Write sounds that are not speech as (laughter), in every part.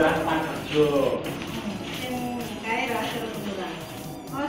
kelurahan Panerjo. Kae rasio Kalau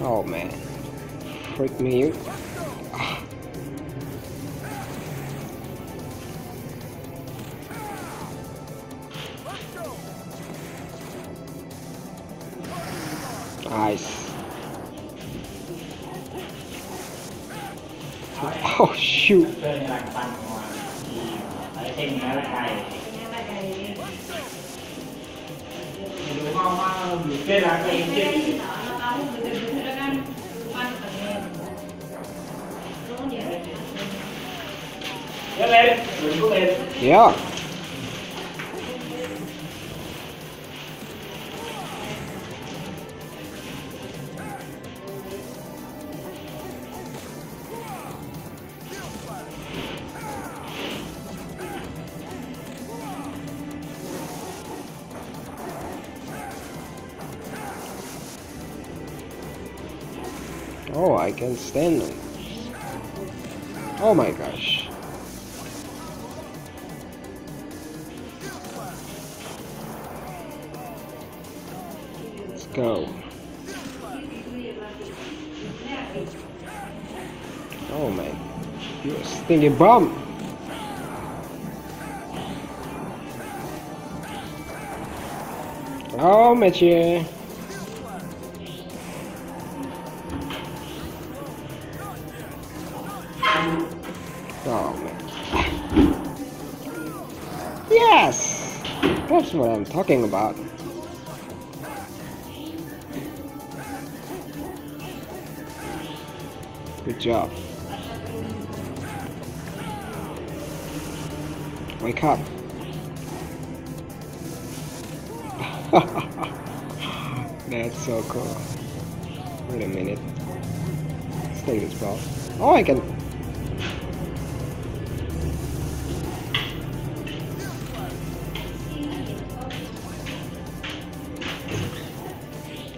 Oh man. Freak me. Ah. Nice. (laughs) Oh shoot. Bener-bener Yeah. Oh, I can stand them. Oh my gosh. Go. Oh man. You stinky bum! Oh, Mathieu. Oh man. Yes! That's what I'm talking about. Good job. Wake up. (laughs) That's so cool. Wait a minute. Let's take this ball. Oh, I can.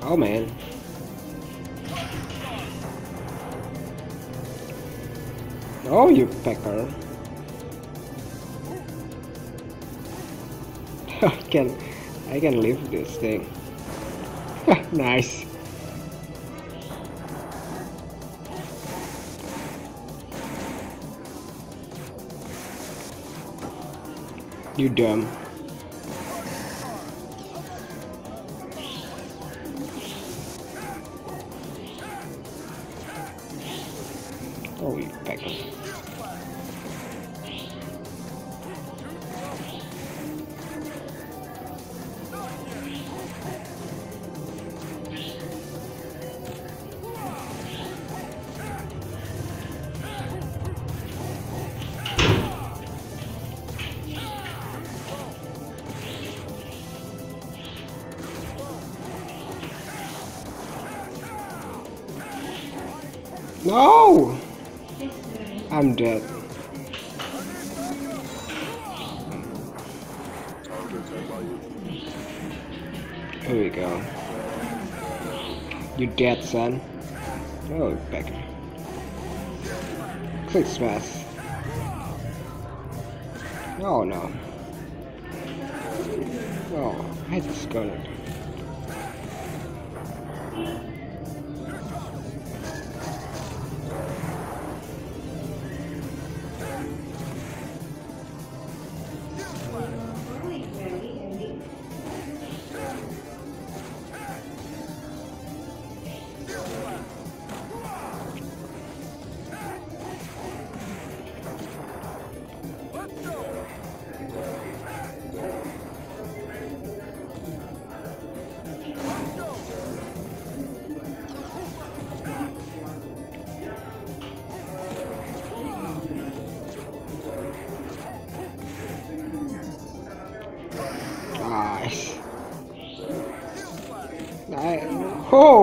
Oh man. Oh, you pecker. (laughs) I can, I can lift this thing. (laughs) nice. You dumb. Oh, you backup. No! I'm dead. Here we go. You dead, son. Oh, Becker. Click smash. Oh no. Oh, I just got it.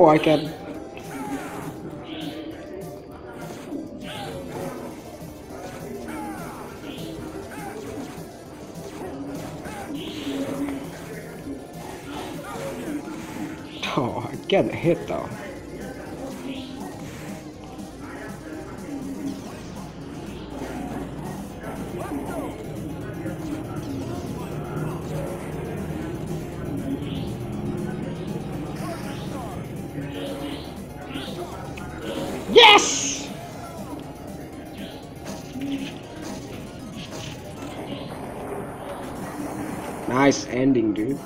I can. Oh, I get a hit though. Nice ending, dude.